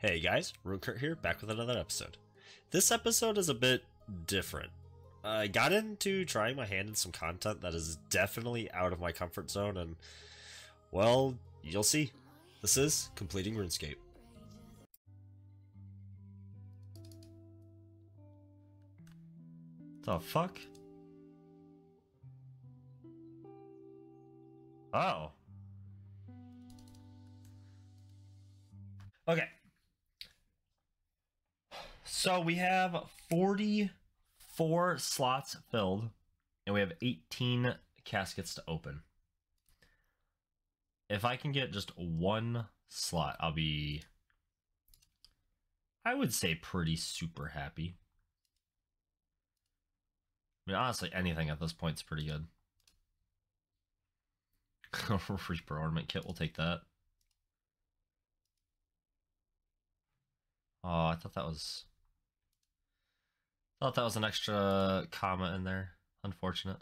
Hey guys, RuneKirt here, back with another episode. This episode is a bit different. I got into trying my hand in some content that is definitely out of my comfort zone, and, well, you'll see. This is Completing RuneScape. The fuck? Oh. Okay. So we have 44 slots filled, and we have 18 caskets to open. If I can get just one slot, I'll be, I would say, pretty super happy. I mean, honestly, anything at this point is pretty good. Reaper Ornament Kit, we'll take that. Oh, I thought that was... thought that was an extra comma in there. Unfortunate.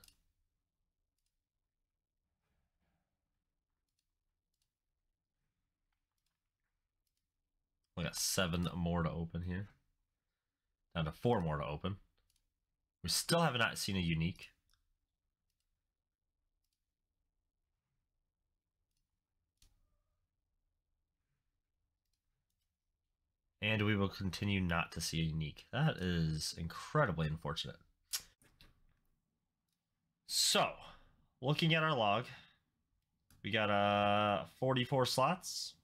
We got seven more to open here. Down to four more to open. We still have not seen a unique. And we will continue not to see a unique. That is incredibly unfortunate. So, looking at our log, we got uh 44 slots.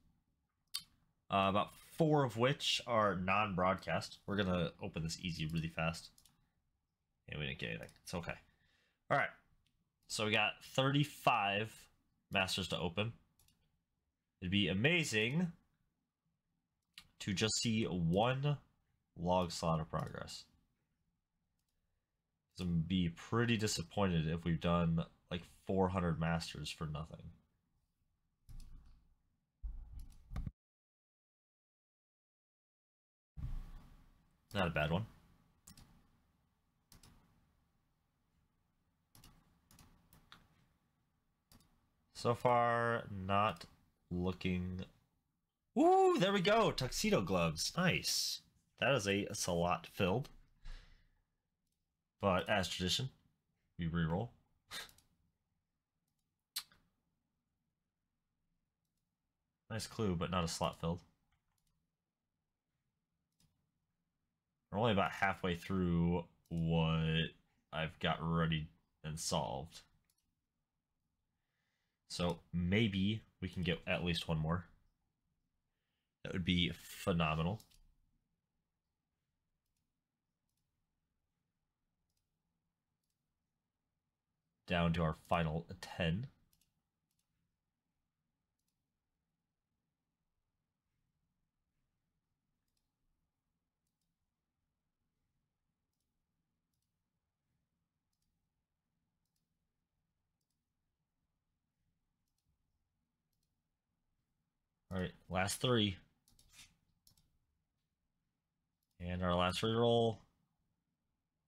Uh, about four of which are non-broadcast. We're gonna open this easy really fast. And we didn't get anything. It's okay. All right. So we got 35 masters to open. It'd be amazing to just see one log slot of progress. I'm be pretty disappointed if we've done like 400 masters for nothing. Not a bad one. So far, not looking Ooh, there we go. Tuxedo gloves. Nice. That is a, slot filled. But as tradition, we reroll. nice clue, but not a slot filled. We're only about halfway through what I've got ready and solved. So maybe we can get at least one more. That would be phenomenal. Down to our final 10. All right, last three. And our last reroll.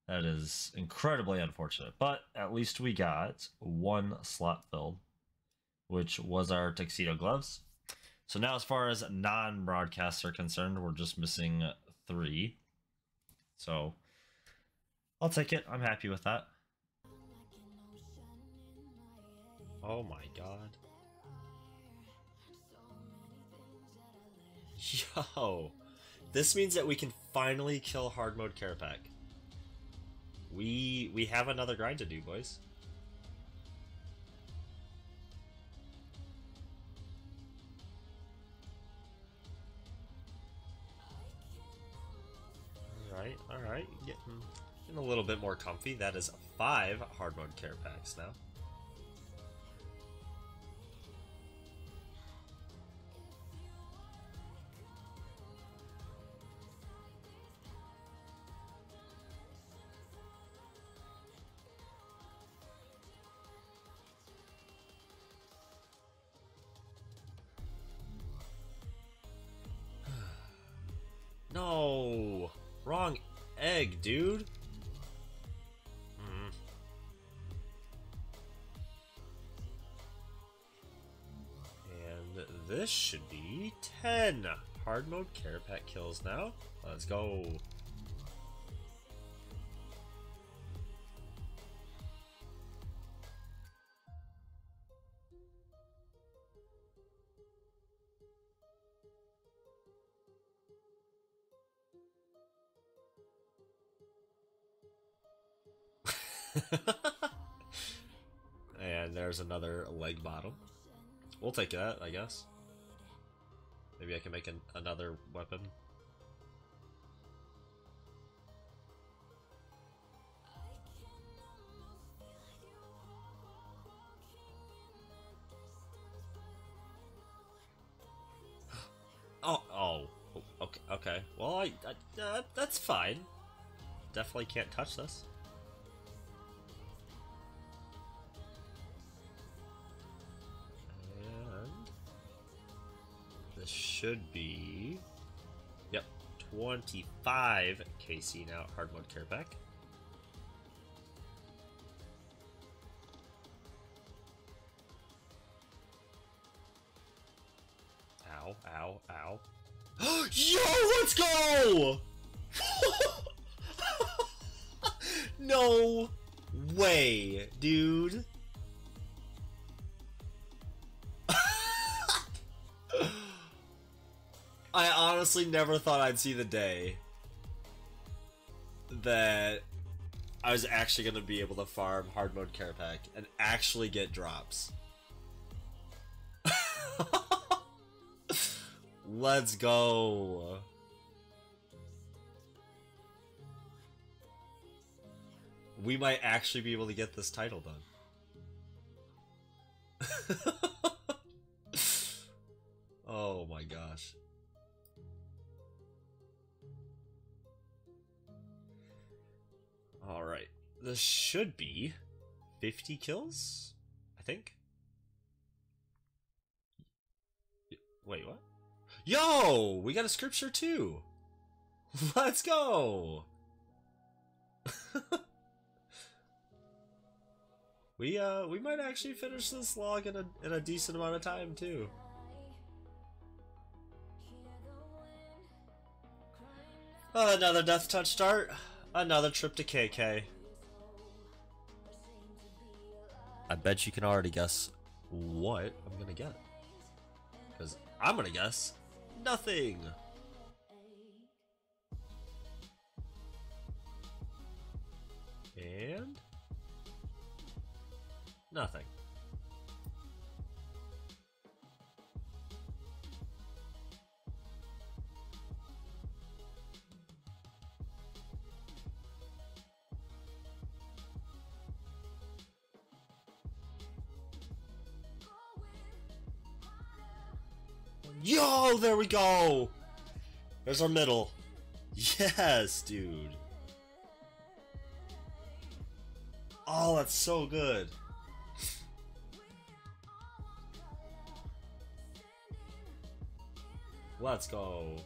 That is incredibly unfortunate, but at least we got one slot filled, which was our tuxedo gloves. So now, as far as non-broadcasts are concerned, we're just missing three. So I'll take it. I'm happy with that. Oh my god. Yo! This means that we can finally kill hard mode Kerapac. We we have another grind to do, boys. Alright, alright. Getting, getting a little bit more comfy. That is five hard mode Kerapacs now. No! Wrong egg, dude! Mm. And this should be 10 hard mode Kerapac kills now. Let's go. and there's another leg bottom. We'll take that, I guess. Maybe I can make an, another weapon. Oh, oh, okay, okay. Well, I, I uh, that's fine. Definitely can't touch this. Should be, yep, 25 KC now. Hard mode Kerapac. Ow, ow, ow. Yo, let's go! no way, dude. I honestly never thought I'd see the day that I was actually going to be able to farm hard mode Kerapac and actually get drops. Let's go. We might actually be able to get this title done. oh my gosh. This should be 50 kills? I think? Wait, what? Yo! We got a scripture too! Let's go! we uh we might actually finish this log in a in a decent amount of time too. Another death touch start. Another trip to KK. I bet you can already guess what I'm gonna get. Because I'm gonna guess nothing. And nothing. Yo, there we go. There's our middle. Yes, dude. Oh, that's so good. Let's go.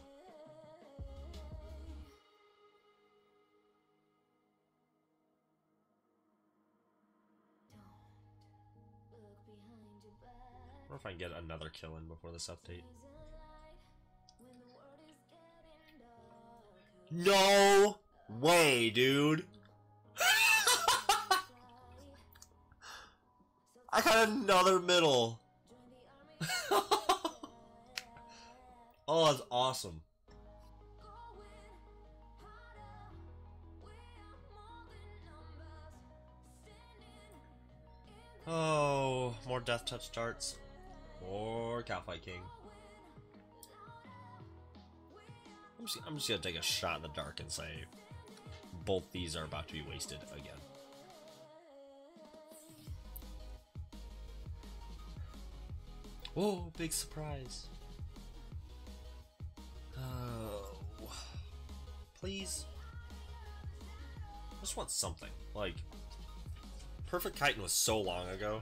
If I can get another kill in before this update. No way, dude. I got another middle. oh, that's awesome. Oh, more death touch starts. More Kalphite King. I'm just, I'm just gonna take a shot in the dark and say both these are about to be wasted again. Whoa, big surprise. Oh. Please. I just want something. Like, Perfect Chitin was so long ago.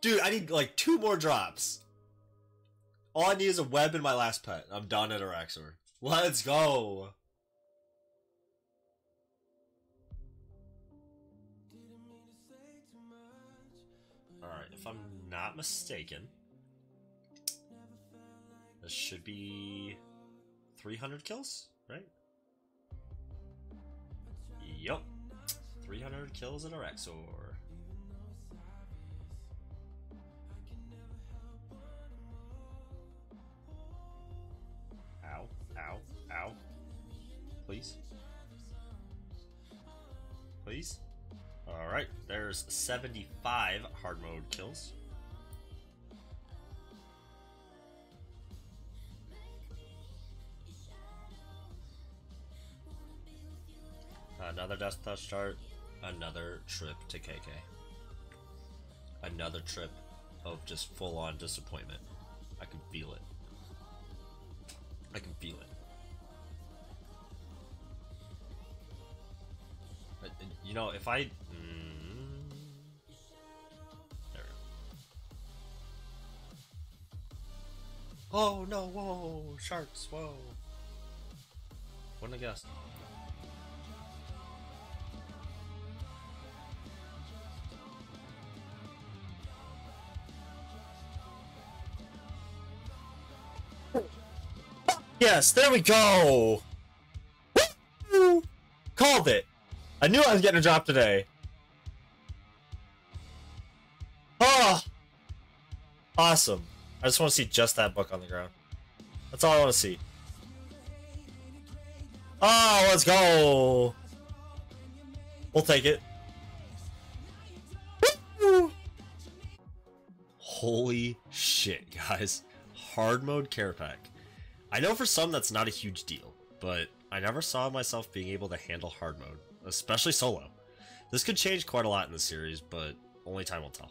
Dude, I need like two more drops. All I need is a web in my last pet. I'm done at Araxxor. Let's go! Alright, if I'm not mistaken, this should be 300 kills, right? Yup. 300 kills in Araxxor. Please. Please. Alright, there's 75 hard mode kills. Another Death Touch start. Another trip to KK. Another trip of just full on disappointment. I can feel it. I can feel it. You know, if I. Mm, there we go. Oh no, whoa! Sharks, whoa! Wouldn't have guessed. Yes, there we go! Woo! Called it! I knew I was getting a drop today. Oh! Awesome. I just want to see just that book on the ground. That's all I want to see. Oh, let's go! We'll take it. Holy shit, guys. Hard mode Kerapac. I know for some that's not a huge deal, but I never saw myself being able to handle hard mode, especially solo. This could change quite a lot in the series, but only time will tell.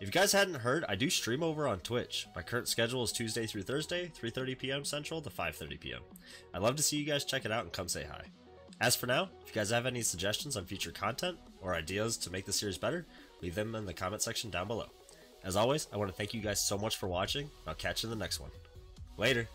If you guys hadn't heard, I do stream over on Twitch. My current schedule is Tuesday through Thursday, 3:30 p.m. Central to 5:30 p.m. I'd love to see you guys check it out and come say hi. As for now, if you guys have any suggestions on future content or ideas to make the series better, leave them in the comment section down below. As always, I want to thank you guys so much for watching. I'll catch you in the next one. Later.